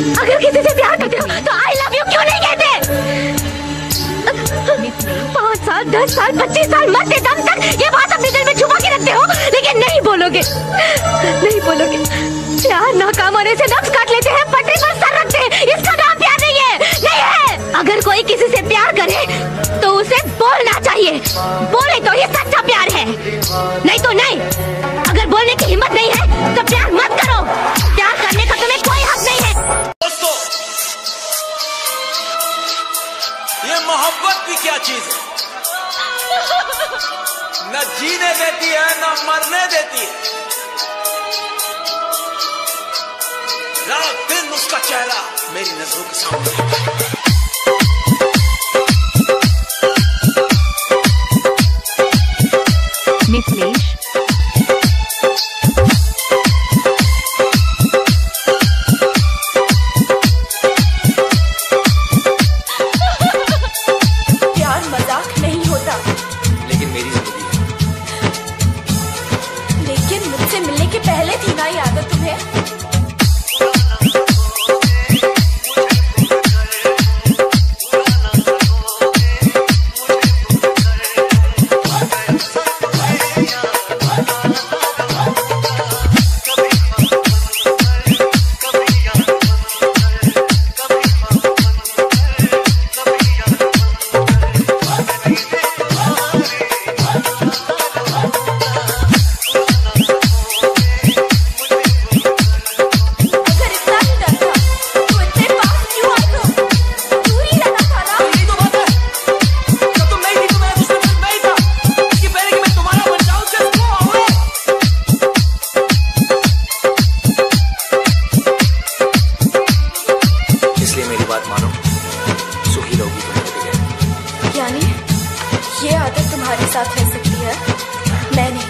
अगर किसी से प्यार करते हो तो आई लव यू क्यों नहीं कहते? पाँच साल, दस साल, पच्चीस साल, मरते दम तक ये बात अपने दिल में छुपा के रखते हो, लेकिन नहीं बोलोगे। नहीं बोलोगे। प्यार नाकाम होने से नफ्स काट लेते हैं पटरी पर सर रखते हैं। इसका नाम प्यार नहीं है। नहीं है। अगर कोई किसी से प्यार करे तो उसे बोलना चाहिए। बोले तो ये सच्चा प्यार है। नहीं तो नहीं। अगर बोलने की हिम्मत नहीं है तो प्यार मत करो। प्यार करने का तुम्हें मोहब्बत भी क्या चीज़ है? न जीने देती है न मरने देती है। रात दिन उसका चेहरा मेरी नज़रों के सामने। मेरी मानो। सुखी रहोगी तुम बगैर यानी ये आदत तुम्हारे साथ रह सकती है। मैं नहीं।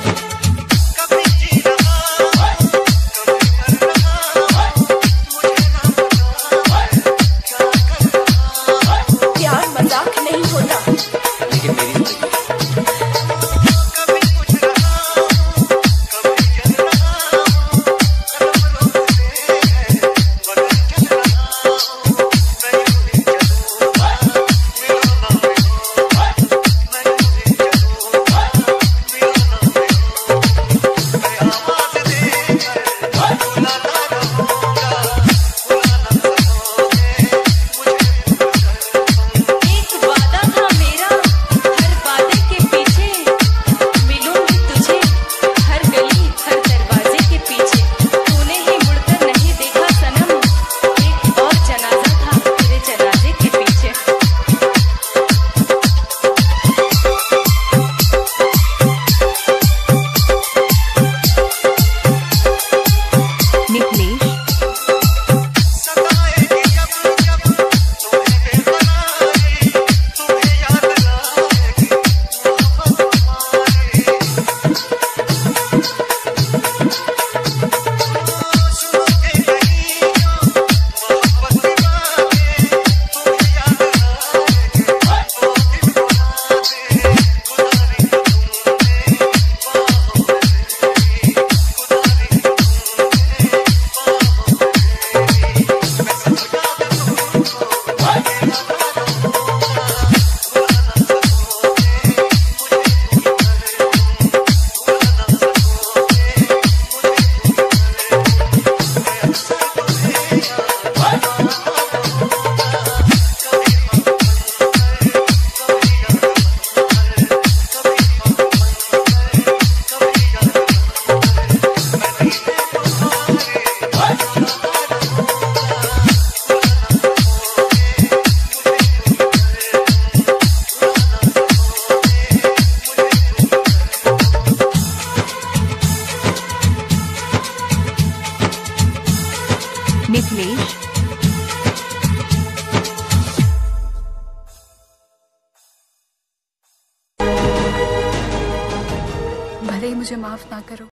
Thanks. मुझे माफ़ ना करो।